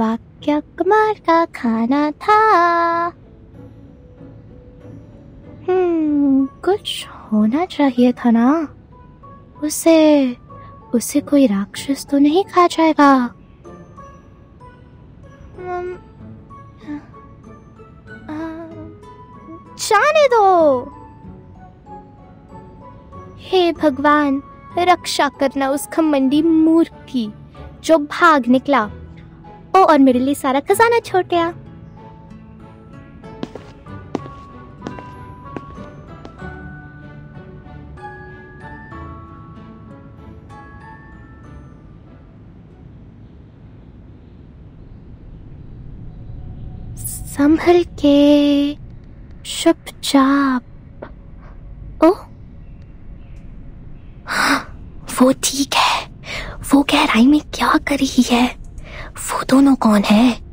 वाक्य कुमार का खाना था। हम्म कुछ होना चाहिए था ना। उसे उसे कोई राक्षस तो नहीं खा जाएगा। जाने दो। हे भगवान, रक्षा करना उस खमंडी मूर्ख की। जो भाग निकला। ओ, और मेरे लिए सारा खजाना छोड़ गया। संभल के, चुपचाप। ओ? वो ठीक है। वो गहराई में क्या कर रही है? वो दोनों कौन है?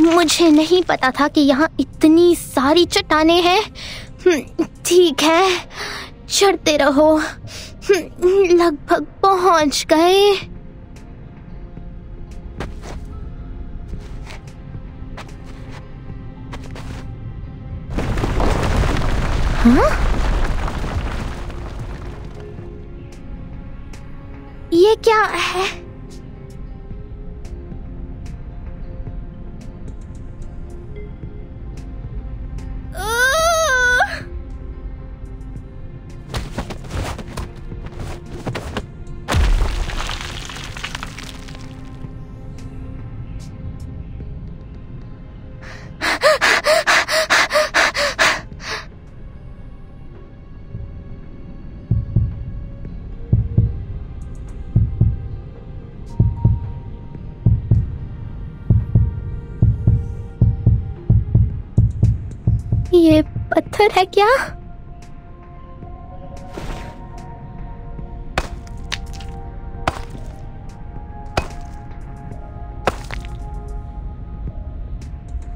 मुझे नहीं पता था कि यहाँ इतनी सारी चट्टाने हैं। ठीक है, चढ़ते रहो। लगभग पहुँच गए। ये क्या है? ये पत्थर है क्या?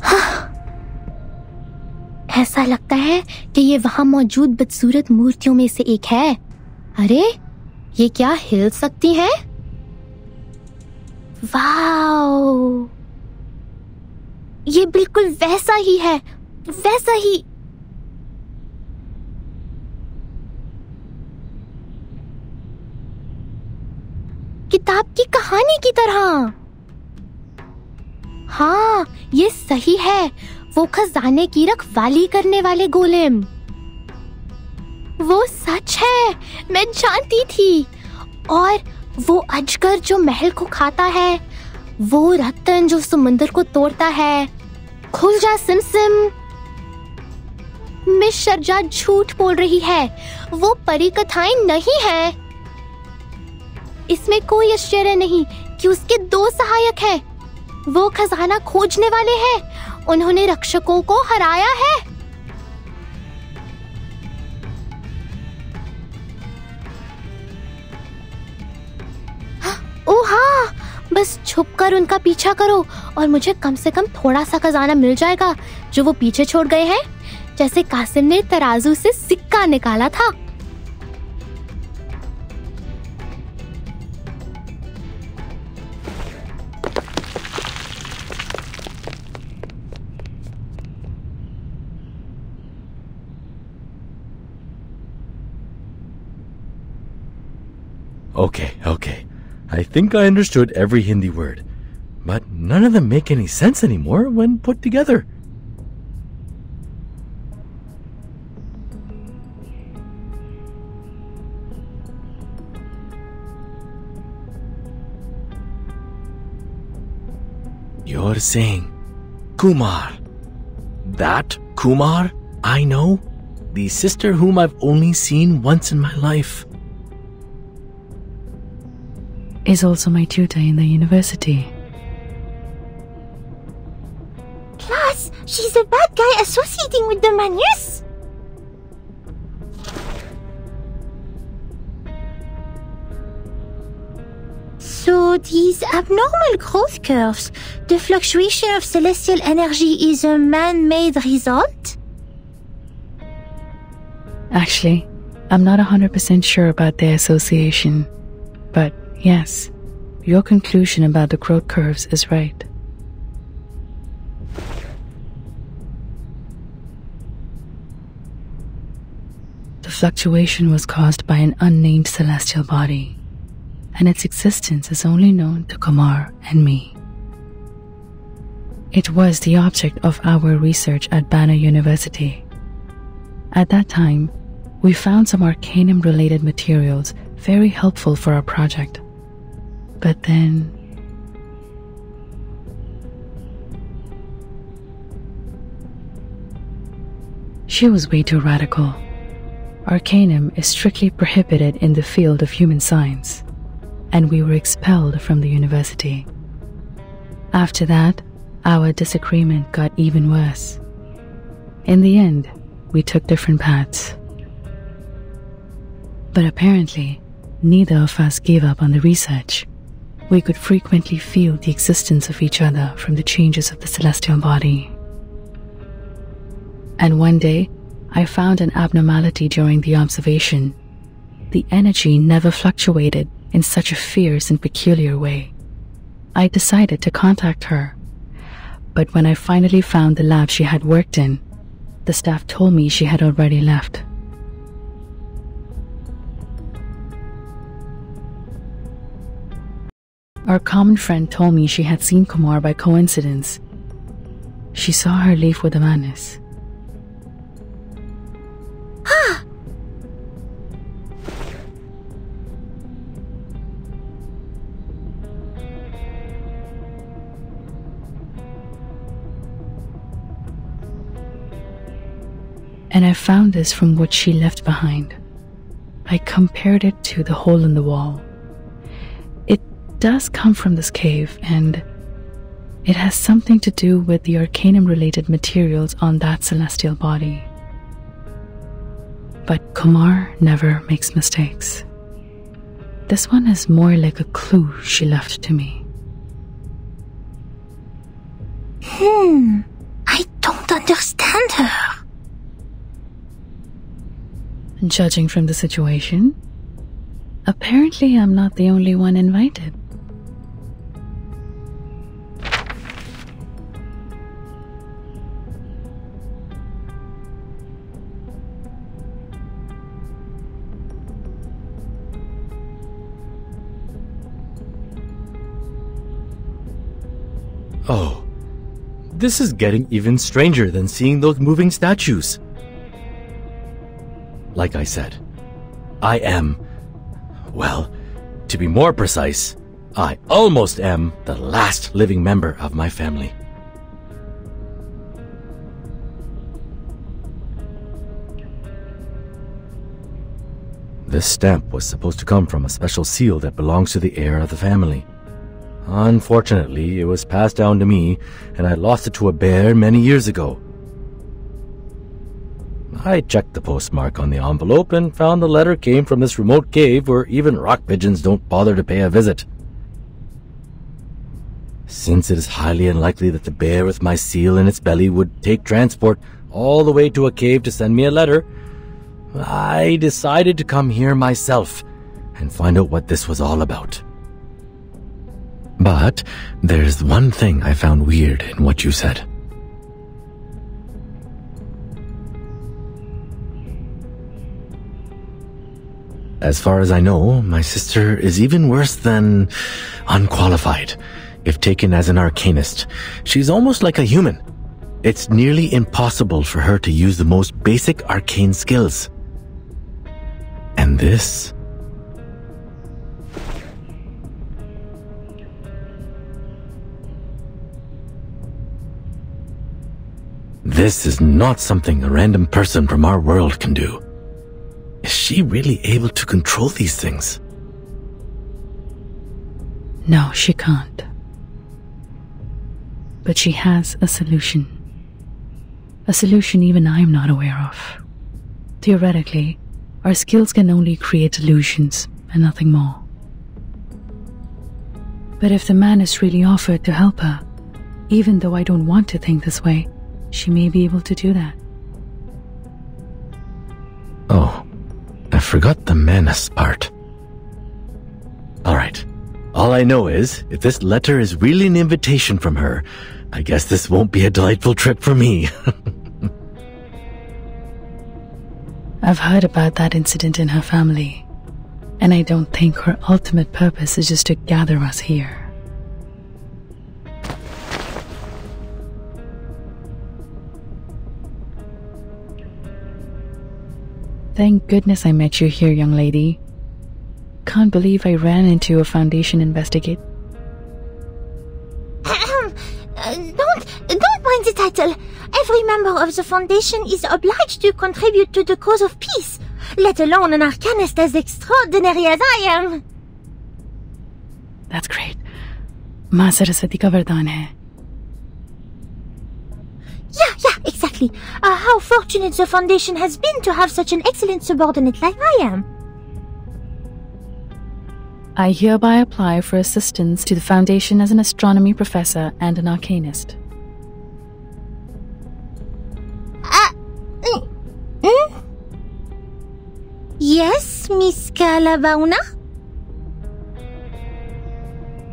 हाँ। ऐसा लगता है कि ये वहाँ मौजूद बदसूरत मूर्तियों में से एक है। अरे, ये क्या हिल सकती है? वाओ! ये बिल्कुल वैसा ही है। वैसा ही किताब की कहानी की तरह। हाँ ये सही है। वो खजाने की रखवाली करने वाले गोलेम। वो सच है, मैं जानती थी। और वो अजगर जो महल को खाता है, वो रतन जो समुंदर को तोड़ता है। खुल जा सिम सिम। मिस शर्जा झूठ बोल रही है। वो परी कथाएँ नहीं है। इसमें कोई आश्चर्य नहीं कि उसके दो सहायक हैं। वो खजाना खोजने वाले हैं। उन्होंने रक्षकों को हराया है। ओ हाँ बस छुप कर उनका पीछा करो और मुझे कम से कम थोड़ा सा खजाना मिल जाएगा जो वो पीछे छोड़ गए हैं। जैसे कासिम ने तराजू से सिक्का निकाला था Okay, okay. I think I understood every Hindi word. But none of them make any sense anymore when put together. You're saying Kumar. That Kumar I know? The sister whom I've only seen once in my life. Is also my tutor in the university. Plus, she's a bad guy associating with the Manus. These abnormal growth curves, the fluctuation of celestial energy is a man-made result? Actually, I'm not 100% sure about their association. But yes, your conclusion about the growth curves is right. The fluctuation was caused by an unnamed celestial body, and its existence is only known to Kumar and me. It was the object of our research at Banner University. At that time, we found some arcanum related materials very helpful for our project. But then. She was way too radical. Arcanum is strictly prohibited in the field of human science, and we were expelled from the university. After that, our disagreement got even worse. In the end, we took different paths. But apparently, neither of us gave up on the research. We could frequently feel the existence of each other from the changes of the celestial body. And one day, I found an abnormality during the observation. The energy never fluctuated in such a fierce and peculiar way. I decided to contact her. But when I finally found the lab she had worked in, the staff told me she had already left. Our common friend told me she had seen Kumar by coincidence. She saw her leave with Amanis. Ah! And I found this from what she left behind. I compared it to the hole in the wall. It does come from this cave, and it has something to do with the arcanum related materials on that celestial body. But Kumar never makes mistakes. This one is more like a clue she left to me. Hmm, I don't understand her. Judging from the situation, apparently I'm not the only one invited. Oh, this is getting even stranger than seeing those moving statues. Like I said, I am, well, to be more precise, I almost am the last living member of my family. This stamp was supposed to come from a special seal that belongs to the heir of the family. Unfortunately, it was passed down to me, and I lost it to a bear many years ago. I checked the postmark on the envelope and found the letter came from this remote cave where even rock pigeons don't bother to pay a visit. Since it is highly unlikely that the bear with my seal in its belly would take transport all the way to a cave to send me a letter, I decided to come here myself and find out what this was all about. But there's one thing I found weird in what you said. As far as I know, my sister is even worse than unqualified. If taken as an arcanist, she's almost like a human. It's nearly impossible for her to use the most basic arcane skills. And this? This is not something a random person from our world can do. She really able to control these things? No, she can't. But she has a solution. A solution even I'm not aware of. Theoretically, our skills can only create illusions and nothing more. But if the Manus really offered to help her, even though I don't want to think this way, she may be able to do that. Forgot the Manus part. Alright. All I know is, if this letter is really an invitation from her, I guess this won't be a delightful trip for me. I've heard about that incident in her family, and I don't think her ultimate purpose is just to gather us here. Thank goodness I met you here, young lady. Can't believe I ran into a foundation investigate. Uh, don't, don't mind the title. Every member of the foundation is obliged to contribute to the cause of peace, let alone an arcanist as extraordinary as I am. That's great. Ma Saraswati. Yeah, yeah, exactly. Uh, how fortunate the foundation has been to have such an excellent subordinate like I am. I hereby apply for assistance to the Foundation as an astronomy professor and an arcanist. Uh, mm, mm? Yes, Miss Kakania?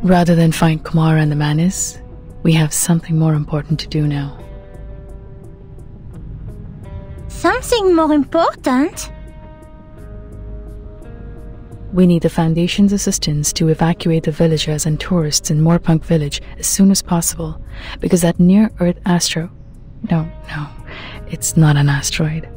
Rather than find Kumar and the Manus, we have something more important to do now. Something more important? We need the Foundation's assistance to evacuate the villagers and tourists in Mor Pankh village as soon as possible, because that near Earth astro. No, no, it's not an asteroid.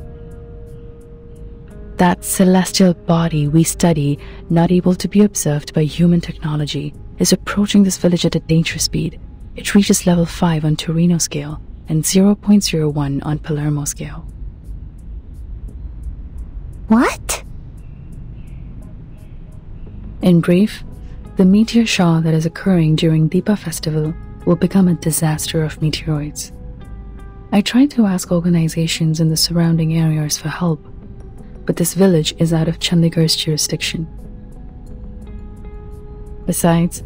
That celestial body we study, not able to be observed by human technology, is approaching this village at a dangerous speed. It reaches level 5 on Torino scale and 0.01 on Palermo scale. What? In brief, the meteor shower that is occurring during Deepa festival will become a disaster of meteoroids. I tried to ask organizations in the surrounding areas for help, but this village is out of Chandigarh's jurisdiction. Besides,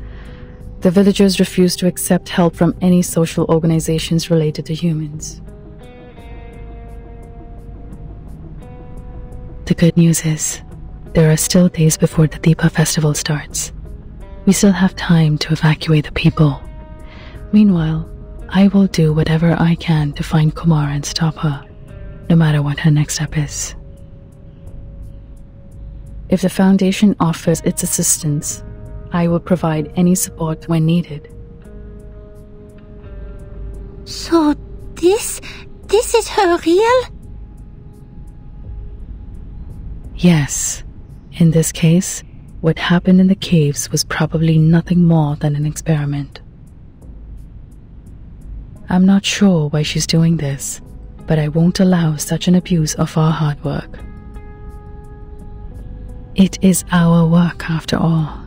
the villagers refuse to accept help from any social organizations related to humans. The good news is, there are still days before the Deepa festival starts. We still have time to evacuate the people. Meanwhile, I will do whatever I can to find Kumar and stop her, no matter what her next step is. If the Foundation offers its assistance, I will provide any support when needed. So this this is her real? Yes, in this case, what happened in the caves was probably nothing more than an experiment. I'm not sure why she's doing this, but I won't allow such an abuse of our hard work. It is our work after all.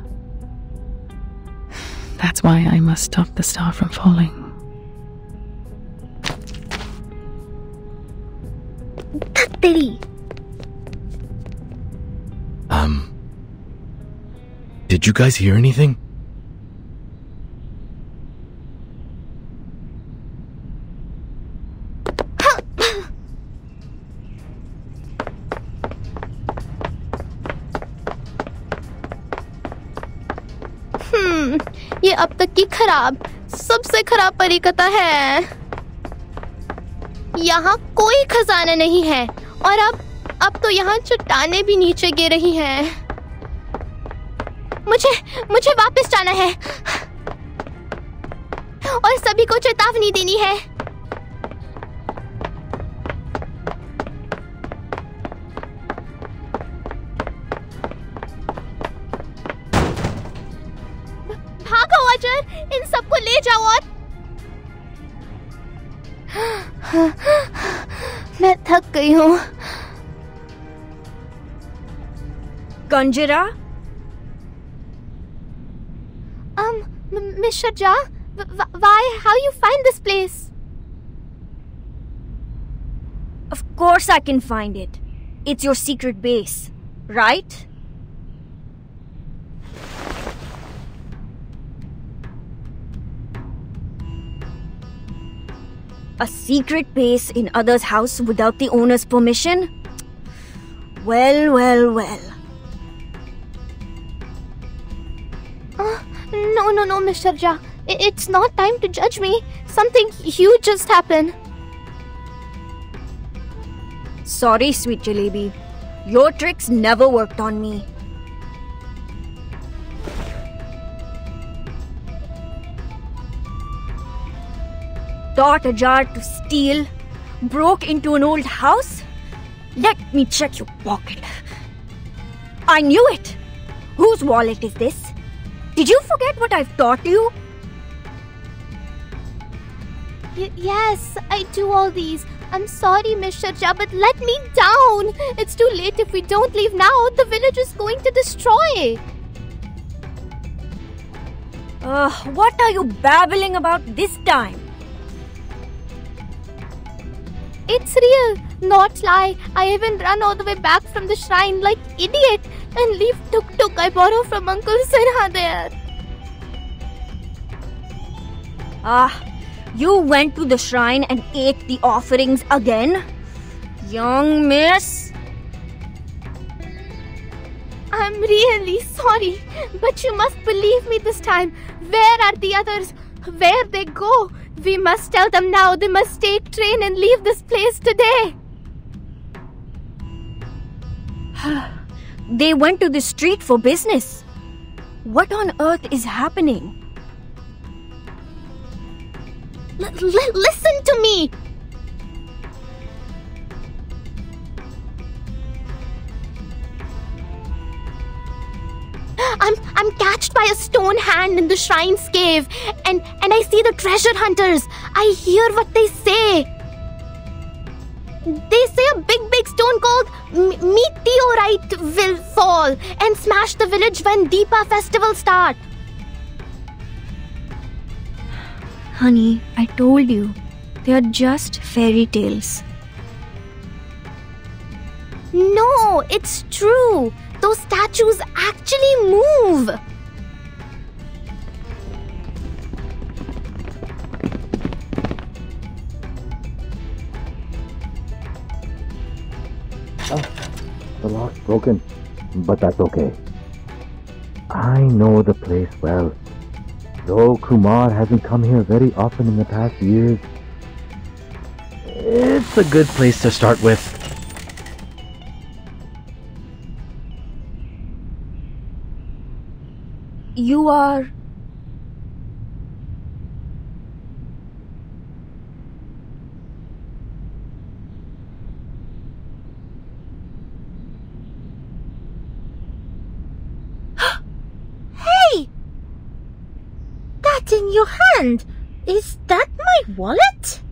That's why I must stop the star from falling. Billy. Did you guys hear anything? हम्म ये अब तक की खराब, सबसे खराब परिकथा है यहाँ कोई खजाना नहीं है, और अब अब तो यहाँ चट्टाने भी नीचे गिर रही हैं मुझे मुझे वापस जाना है। और सभी को चेतावनी देनी है। भागो, अजर! इन सबको ले जाओ और मैं थक गई हूँ। Conjura? Shajah? why? How you find this place? Of course I can find it. It's your secret base, right? A secret base in other's house without the owner's permission? Well, well, well. No, no, no, Mr. Ja. It's not time to judge me. Something huge just happened. Sorry, sweet Jalebi. Your tricks never worked on me. Taught a jar to steal, broke into an old house? Let me check your pocket. I knew it! Whose wallet is this? Did you forget what I've taught you? Y- yes, I do all these. I'm sorry, Miss Sharja, but let me down. It's too late if we don't leave now. The village is going to destroy. Uh, what are you babbling about this time? It's real, not lie. I even run all the way back from the shrine like idiot and leave tuk tuk I borrow from Uncle Sirha there. Ah, you went to the shrine and ate the offerings again? Young miss? I'm really sorry, but you must believe me this time. Where are the others? Where they go? We must tell them now. They must take train and leave this place today. they went to the street for business. What on earth is happening? L- listen to me. I'm I'm catched by a stone hand in the shrine's cave, and and I see the treasure hunters. I hear what they say. They say a big, big stone called M- meteorite will fall and smash the village when Deepa festival start. Honey, I told you. They are just fairy tales. No, it's true. Those statues actually move. The lock's broken, but that's okay. I know the place well. Though Kumar hasn't come here very often in the past years, it's a good place to start with. You are. Hey! That in your hand! Is that my wallet?